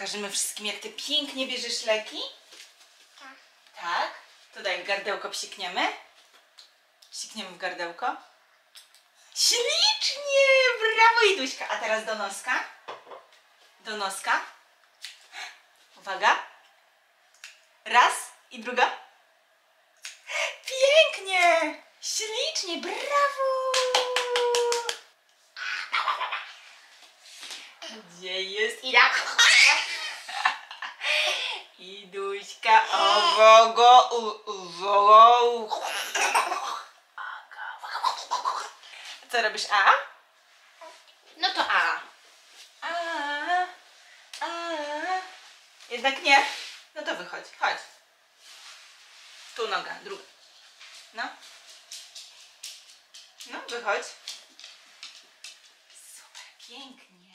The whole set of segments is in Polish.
Pokażemy wszystkim, jak ty pięknie bierzesz leki? Tak. Tak. To daj gardełko psikniemy. Psikniemy w gardełko. Ślicznie! Brawo, Iduśka. A teraz do noska. Do noska. Uwaga. Raz i druga. Pięknie! Ślicznie, brawo! Gdzie jest Ida? Iduśka, owogo, uwogo. Co robisz, A? No to A. A, A. Jednak nie? No to wychodź, chodź. Tu noga, druga. No. No, wychodź. Super, pięknie.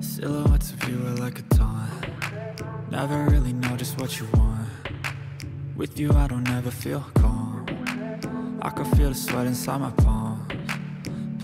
Silhouettes of you are like a taunt. Never really know just what you want. With you, I don't ever feel calm. I can feel the sweat inside my palms.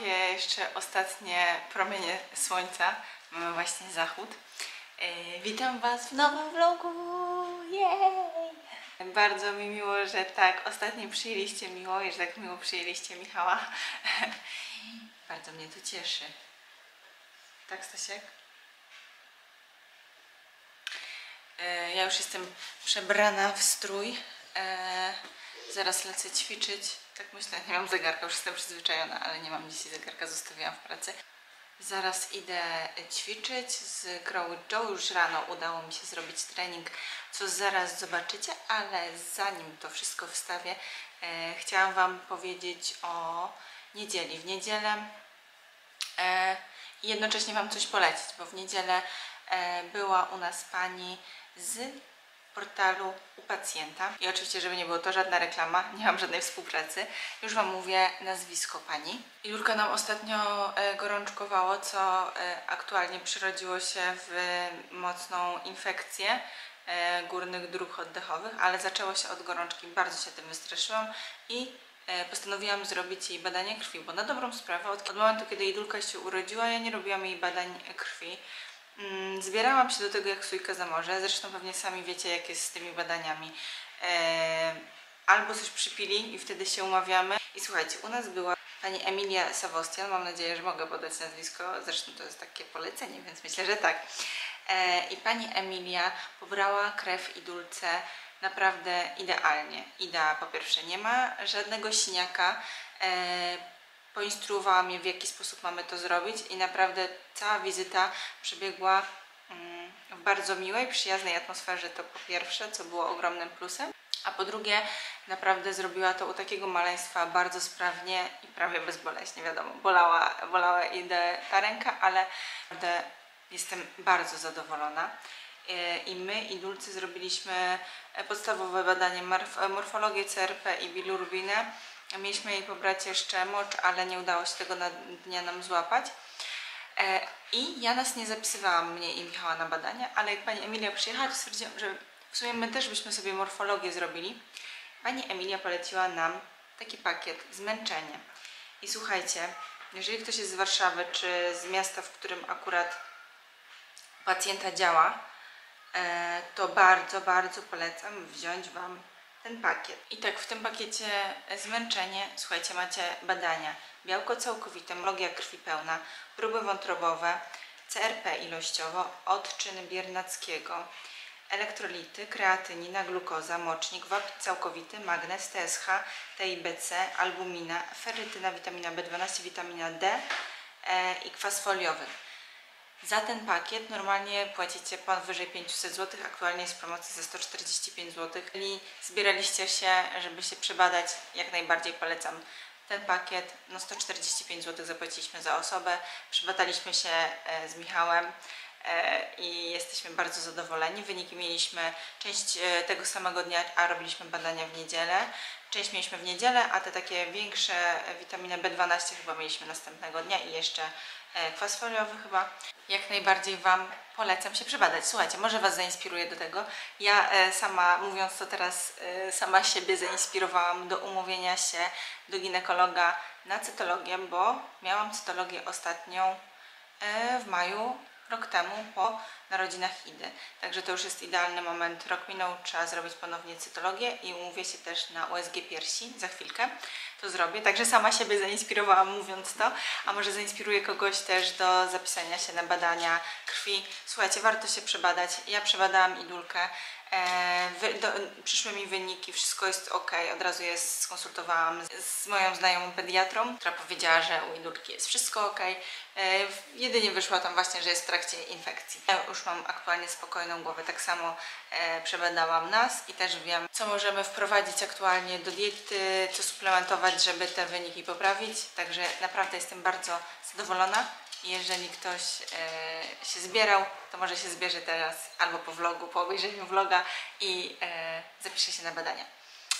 łapię jeszcze ostatnie promienie słońca. Mamy właśnie zachód. Yy, witam Was w nowym vlogu. Jej! Bardzo mi miło, że tak ostatnio przyjęliście miło i że tak miło przyjęliście Michała. Bardzo mnie to cieszy. Tak, Stasiek? E, Ja już jestem przebrana w strój. E, zaraz lecę ćwiczyć. Tak myślę, nie mam zegarka, już jestem przyzwyczajona, ale nie mam dzisiaj zegarka, zostawiłam w pracy. Zaraz idę ćwiczyć z with Joe. Już rano udało mi się zrobić trening, co zaraz zobaczycie, ale zanim to wszystko wstawię, e, chciałam Wam powiedzieć o niedzieli. W niedzielę e, jednocześnie Wam coś polecić, bo w niedzielę e, była u nas pani z portalu u pacjenta. I oczywiście, żeby nie było to żadna reklama, nie mam żadnej współpracy. Już Wam mówię nazwisko pani. Julka nam ostatnio e, gorączkowało, co e, aktualnie przerodziło się w mocną infekcję e, górnych dróg oddechowych, ale zaczęło się od gorączki. Bardzo się tym wystraszyłam i postanowiłam zrobić jej badanie krwi, bo na dobrą sprawę od momentu, kiedy Idulka się urodziła, ja nie robiłam jej badań krwi. Mm, Zbierałam się do tego jak sójka za morze, zresztą pewnie sami wiecie jak jest z tymi badaniami. E, albo coś przypili i wtedy się umawiamy. I słuchajcie, u nas była pani Emilia Sawostian, mam nadzieję, że mogę podać nazwisko, zresztą to jest takie polecenie, więc myślę, że tak. E, I pani Emilia pobrała krew i dulce naprawdę idealnie. Ida po pierwsze nie ma żadnego siniaka, e, poinstruowała mnie w jaki sposób mamy to zrobić i naprawdę cała wizyta przebiegła mm, w bardzo miłej, przyjaznej atmosferze, to po pierwsze, co było ogromnym plusem. A po drugie, naprawdę zrobiła to u takiego maleństwa bardzo sprawnie i prawie bezboleśnie, wiadomo. Bolała, bolała idę ta ręka, ale naprawdę jestem bardzo zadowolona. E, I my, i Dulcy, zrobiliśmy e, podstawowe badanie morf- morfologię CRP i bilirubinę. Mieliśmy jej pobrać jeszcze mocz, ale nie udało się tego na dnia nam złapać. E, I ja nas nie zapisywałam, mnie i Michała na badania, ale jak pani Emilia przyjechała, to stwierdziłam, że w sumie my też byśmy sobie morfologię zrobili. Pani Emilia poleciła nam taki pakiet zmęczenie. I słuchajcie, jeżeli ktoś jest z Warszawy, czy z miasta, w którym akurat pacjenta działa, e, to bardzo, bardzo polecam wziąć Wam ten pakiet. I tak, w tym pakiecie zmęczenie, słuchajcie, macie badania. Białko całkowite, morfologia krwi pełna, próby wątrobowe, CRP ilościowo, odczyn Biernackiego, elektrolity, kreatynina, glukoza, mocznik, wapń całkowity, magnez, TSH, TIBC, albumina, ferrytyna, witamina B12, witamina D e, i kwas foliowy. Za ten pakiet normalnie płacicie powyżej 500 zł, aktualnie jest w promocji za 145 zł. Jeżeli zbieraliście się, żeby się przebadać, jak najbardziej polecam ten pakiet. No 145 zł zapłaciliśmy za osobę, przebadaliśmy się e, z Michałem e, i jesteśmy bardzo zadowoleni. Wyniki mieliśmy część e, tego samego dnia, a robiliśmy badania w niedzielę. Część mieliśmy w niedzielę, a te takie większe witaminę B12 chyba mieliśmy następnego dnia i jeszcze kwas foliowy chyba. Jak najbardziej Wam polecam się przebadać. Słuchajcie, może Was zainspiruje do tego. Ja e, sama, mówiąc to teraz, e, sama siebie zainspirowałam do umówienia się do ginekologa na cytologię, bo miałam cytologię ostatnią e, w maju rok temu po narodzinach Idy. Także to już jest idealny moment. Rok minął, trzeba zrobić ponownie cytologię i umówię się też na USG piersi za chwilkę. To zrobię. Także sama siebie zainspirowałam mówiąc to, a może zainspiruję kogoś też do zapisania się na badania krwi. Słuchajcie, warto się przebadać. Ja przebadałam Idulkę. E, wy, do, przyszły mi wyniki, wszystko jest ok. Od razu je skonsultowałam z, z moją znajomą pediatrą, która powiedziała, że u Idulki jest wszystko ok. E, jedynie wyszło tam właśnie, że jest w trakcie infekcji. Ja już mam aktualnie spokojną głowę. Tak samo e, przebadałam nas i też wiem, co możemy wprowadzić aktualnie do diety, co suplementować, żeby te wyniki poprawić. Także naprawdę jestem bardzo zadowolona. Jeżeli ktoś e, się zbierał, to może się zbierze teraz albo po vlogu, po obejrzeniu vloga i e, zapisze się na badania.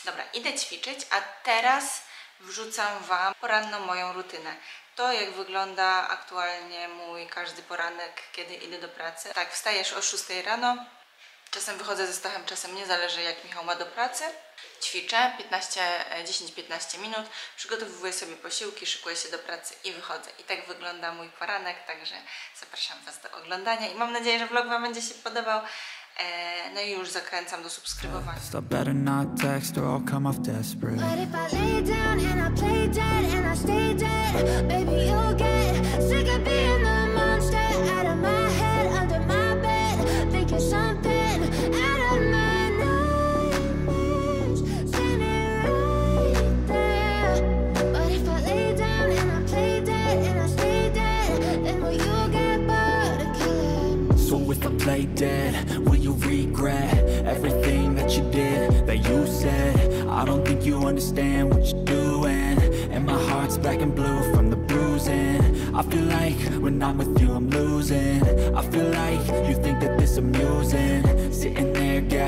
Dobra, idę ćwiczyć, a teraz wrzucam Wam poranną moją rutynę. To, jak wygląda aktualnie mój każdy poranek, kiedy idę do pracy. Tak, wstajesz o 6 rano, Czasem wychodzę ze Stachem, czasem nie, zależy jak Michał ma do pracy. Ćwiczę 15, e, 10-15 minut, przygotowuję sobie posiłki, szykuję się do pracy i wychodzę. I tak wygląda mój poranek, także zapraszam Was do oglądania i mam nadzieję, że vlog Wam będzie się podobał. E, No i już zakręcam do subskrybowania. I better not text or I'll come off desperate. But if I lay down and I play dead and I stay dead, baby, you'll get sick of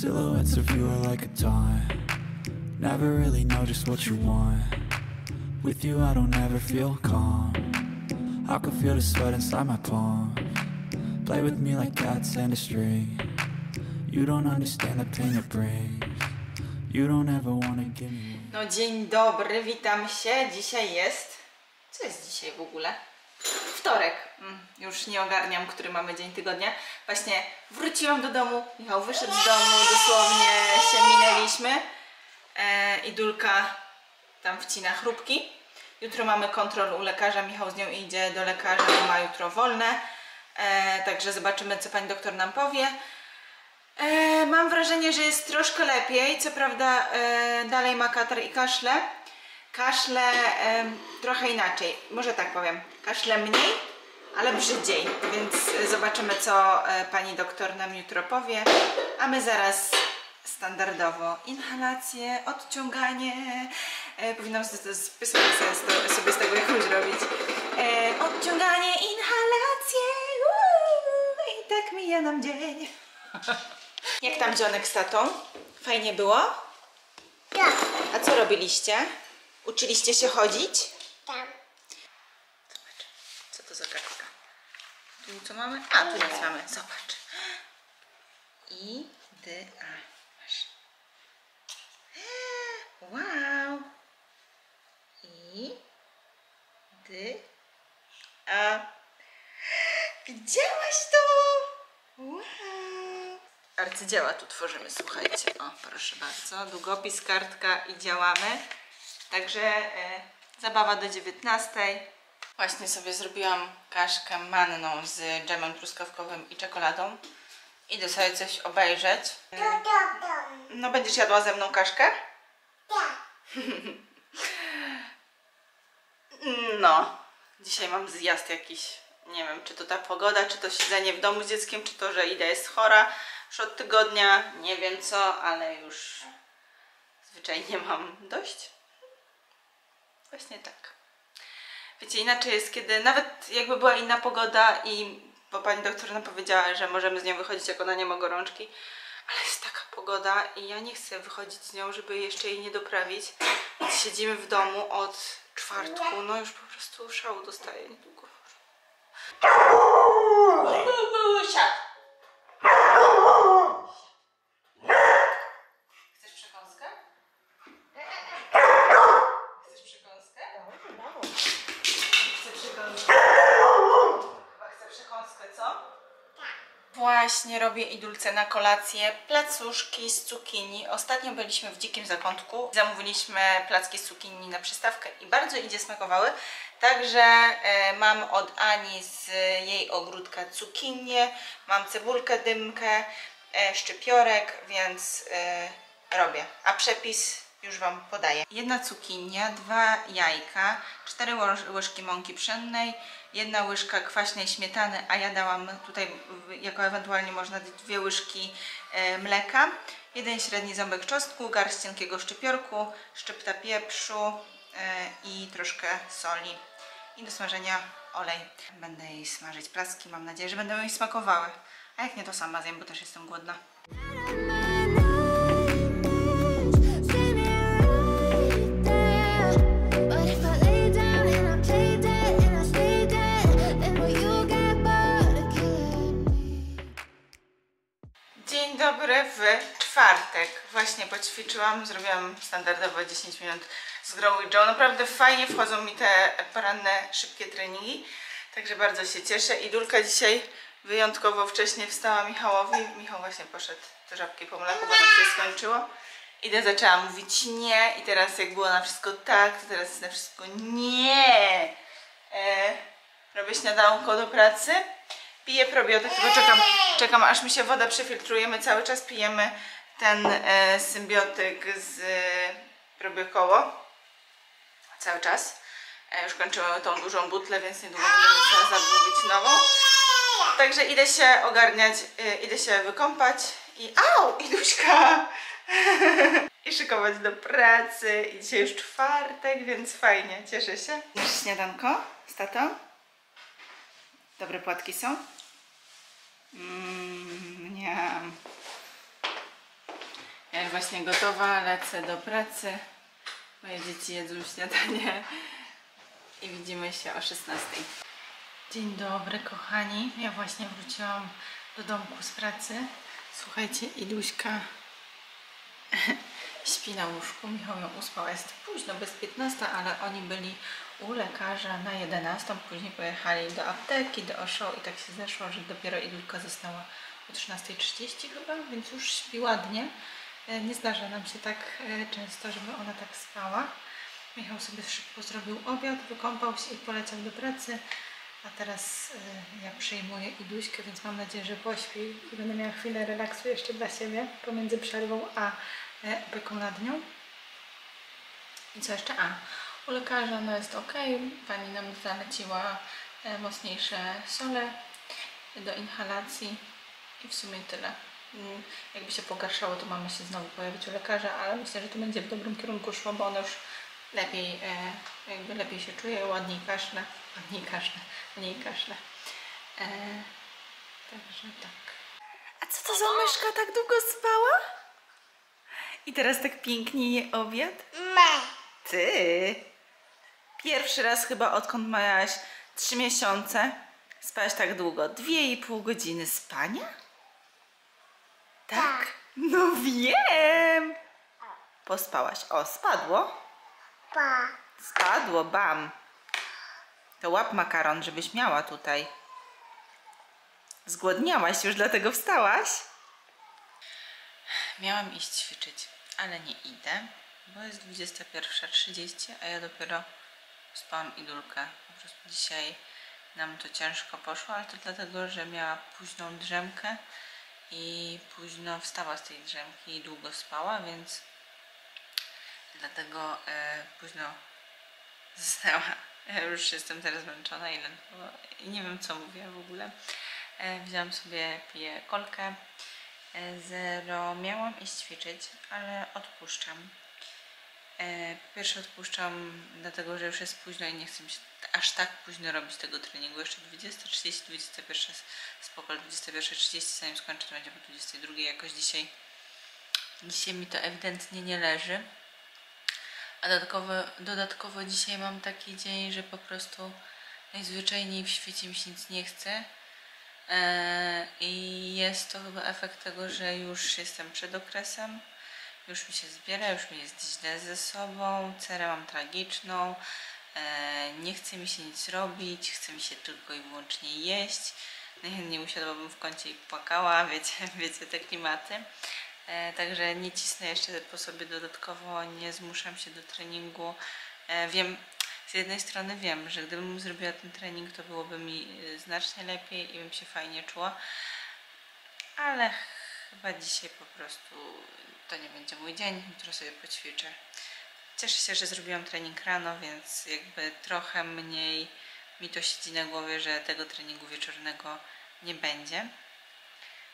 Silhouettes of you are like a taunt Never really know just what you want with you, I don't ever feel calm. I can feel the sweat inside my palms. Play with me like cats and a string. You don't understand the pain it brings. You don't ever wanna give me. No dzień dobry, witam się. Dzisiaj jest... Co jest dzisiaj w ogóle? Wtorek. Mm, Już nie ogarniam, który mamy dzień tygodnia. Właśnie wróciłam do domu, Michał wyszedł z domu, dosłownie się minęliśmy. E, Idulka tam wcina chrupki. Jutro mamy kontrol u lekarza, Michał z nią idzie do lekarza, bo ma jutro wolne. E, także zobaczymy, co pani doktor nam powie. E, mam wrażenie, że jest troszkę lepiej. Co prawda e, dalej ma katar i kaszle. Kaszle trochę inaczej, może tak powiem. Kaszle mniej, ale brzydziej. Więc e, zobaczymy, co e, pani doktor nam jutro powie. A my zaraz standardowo inhalacje, odciąganie. E, powinnam sobie, z tego jakąś robić. E, odciąganie, inhalacje. I tak mija nam dzień. Jak tam dzionek z tatą? Fajnie było? Tak. A co robiliście? Uczyliście się chodzić? Tam. Zobacz, co to za kartka. Tu co mamy? A, tu nic mamy. Zobacz. I, D, A. Wow. I dy. A. Widziałaś to? Wow. Arcydzieła tu tworzymy, słuchajcie. O, proszę bardzo. Długopis, kartka i działamy. Także e, zabawa do 19. Właśnie sobie zrobiłam kaszkę manną z dżemem truskawkowym i czekoladą. Idę sobie coś obejrzeć. No będziesz jadła ze mną kaszkę? No, dzisiaj mam zjazd jakiś. Nie wiem, czy to ta pogoda, czy to siedzenie w domu z dzieckiem, czy to, że Ida jest chora już od tygodnia. Nie wiem co, ale już zwyczajnie mam dość. Właśnie tak. Wiecie, inaczej jest, kiedy nawet jakby była inna pogoda i bo pani doktor nam powiedziała, że możemy z nią wychodzić, jak ona nie ma gorączki, ale jest taka pogoda i ja nie chcę wychodzić z nią, żeby jeszcze jej nie doprawić. Więc siedzimy w domu od czwartku, no już po prostu szału dostaję niedługo. Siad. Co? Właśnie robię idulce na kolację placuszki z cukinii. Ostatnio byliśmy w Dzikim Zakątku. Zamówiliśmy placki z cukinii na przystawkę i bardzo idzie smakowały. Także e, mam od Ani z jej ogródka cukinię, mam cebulkę dymkę, e, szczypiorek, więc e, robię. A przepis już Wam podaję. Jedna cukinia, dwa jajka, cztery łyżki mąki pszennej, jedna łyżka kwaśnej śmietany, a ja dałam tutaj jako ewentualnie można dwie łyżki e, mleka, jeden średni ząbek czosnku, garść cienkiego szczypiorku, szczypta pieprzu e, i troszkę soli i do smażenia olej. Będę jej smażyć placki, mam nadzieję, że będą jej smakowały. A jak nie, to sama zjem, bo też jestem głodna. Dobry w czwartek. Właśnie poćwiczyłam, zrobiłam standardowo 10 minut z Grow Joe. Naprawdę fajnie wchodzą mi te poranne, szybkie treningi. Także bardzo się cieszę. I Dulka dzisiaj wyjątkowo wcześnie wstała Michałowi. Michał właśnie poszedł do żabki po mleku, bo nam się skończyło. Idę zaczęła mówić nie i teraz jak było na wszystko tak, to teraz jest na wszystko nie. E, robię śniadanko do pracy. Piję probiotyk, tylko czekam, czekam aż mi się woda przefiltruje. My cały czas pijemy ten e, symbiotyk z e, probiokoło. Cały czas. E, już kończymy tą dużą butlę, więc niedługo będę musiała zamówić nową. Także idę się ogarniać, e, idę się wykąpać i au, Iduśka! I szykować do pracy. I dzisiaj już czwartek, więc fajnie, cieszę się. Masz śniadanko z tatą? Dobre płatki są? Mmm, nie. Ja właśnie gotowa, lecę do pracy. Moje dzieci jedzą śniadanie i widzimy się o 16. Dzień dobry, kochani. Ja właśnie wróciłam do domku z pracy. Słuchajcie, Iluśka śpi na łóżku. Michał ją uspał. Jest późno, bez 15, ale oni byli u lekarza na 11. Później pojechali do apteki, do Osho i tak się zeszło, że dopiero Idulka została o 13.30 chyba, więc już śpi ładnie. E, Nie zdarza nam się tak e, często, żeby ona tak spała. Michał sobie szybko zrobił obiad, wykąpał się i poleciał do pracy. A teraz e, ja przyjmuję Iduśkę, więc mam nadzieję, że pośpi i będę miała chwilę relaksu jeszcze dla siebie pomiędzy przerwą a opieką nad. I co jeszcze? A, u lekarza no jest ok. Pani nam zaleciła e, mocniejsze sole do inhalacji i w sumie tyle. Mm, Jakby się pogarszało, to mamy się znowu pojawić u lekarza, ale myślę, że to będzie w dobrym kierunku szło, bo ona już lepiej, e, jakby lepiej się czuje, ładniej kaszle, ładniej kaszle, mniej kaszle. E, także tak. A co to za myszka tak długo spała? I teraz tak pięknie je obiad? Ty! Pierwszy raz chyba odkąd miałaś 3 miesiące spałaś tak długo. Dwie i pół godziny spania? Tak? No wiem! pospałaś? O, spadło? Pa. Spadło, bam. To łap makaron, żebyś miała tutaj. Zgłodniałaś już, dlatego wstałaś? Miałam iść ćwiczyć, ale nie idę, bo jest 21.30, a ja dopiero spałam idulkę. Po prostu dzisiaj nam to ciężko poszło, ale to dlatego, że miała późną drzemkę i późno wstała z tej drzemki i długo spała, więc dlatego e, późno zasnęła. Ja już jestem teraz zmęczona i nie wiem co mówię w ogóle. E, wziąłam sobie, piję kolkę. E, zero. Miałam iść ćwiczyć, ale odpuszczam. E, po pierwsze odpuszczam, dlatego że już jest późno i nie chcę mi się aż tak późno robić tego treningu. Jeszcze 20.30, 21 spoko, 21.30 zanim skończę, to będzie po 22.00. Jakoś dzisiaj, dzisiaj mi to ewidentnie nie leży. A dodatkowo, dodatkowo dzisiaj mam taki dzień, że po prostu najzwyczajniej w świecie mi się nic nie chce. Eee, I jest to chyba efekt tego, że już jestem przed okresem, już mi się zbiera, już mi jest źle ze sobą, cerę mam tragiczną, eee, nie chce mi się nic robić, chce mi się tylko i wyłącznie jeść. Najchętniej usiadłabym w kącie i płakała, wiecie, wiecie te klimaty. E, także nie cisnę jeszcze po sobie dodatkowo, nie zmuszam się do treningu. E, wiem, z jednej strony wiem, że gdybym zrobiła ten trening, to byłoby mi e, znacznie lepiej i bym się fajnie czuła, ale chyba dzisiaj po prostu to nie będzie mój dzień, jutro sobie poćwiczę. Cieszę się, że zrobiłam trening rano, więc jakby trochę mniej mi to siedzi na głowie, że tego treningu wieczornego nie będzie.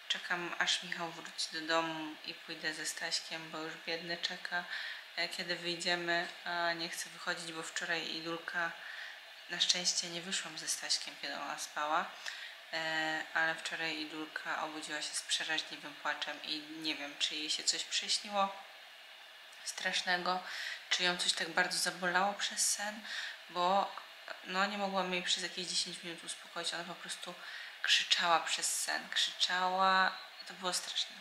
Czekam aż Michał wróci do domu i pójdę ze Staśkiem, bo już biedny czeka, kiedy wyjdziemy, a nie chcę wychodzić, bo wczoraj Idulka na szczęście nie wyszłam ze Staśkiem, kiedy ona spała, e, ale wczoraj Idulka obudziła się z przeraźliwym płaczem i nie wiem, czy jej się coś przyśniło strasznego, czy ją coś tak bardzo zabolało przez sen, bo no nie mogłam jej przez jakieś 10 minut uspokoić, ona po prostu krzyczała przez sen, krzyczała, to było straszne.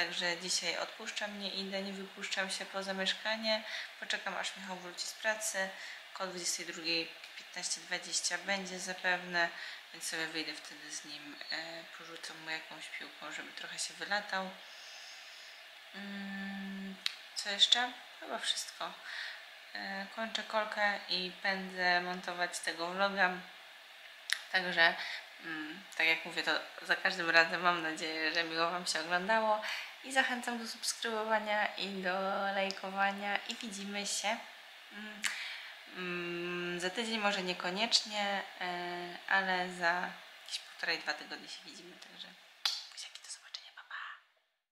Także dzisiaj odpuszczam, nie idę, nie wypuszczam się poza mieszkanie, poczekam aż Michał wróci z pracy, koło 22.15-20 będzie zapewne, więc sobie wyjdę wtedy z nim, e, porzucę mu jakąś piłką, żeby trochę się wylatał. Mm, co jeszcze? Chyba wszystko. E, kończę kolkę i pędzę montować tego vloga. Także, mm, tak jak mówię, to za każdym razem mam nadzieję, że miło Wam się oglądało i zachęcam do subskrybowania i do lajkowania. I widzimy się mm, za tydzień, może niekoniecznie, e, ale za jakieś półtorej, dwa tygodnie się widzimy, także